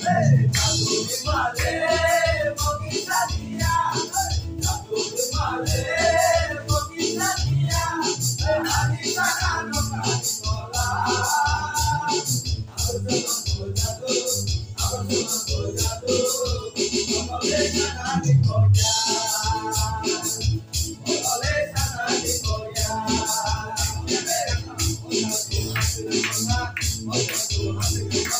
Θα το που valeε, θα το που valeε, θα το που valeε, θα το που valeε, θα το που valeε, θα το που valeε, θα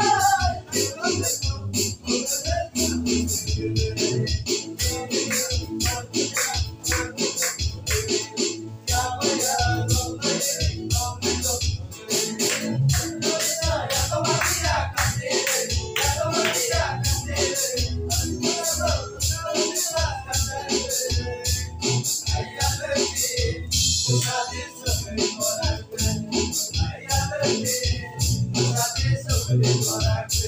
Valeu.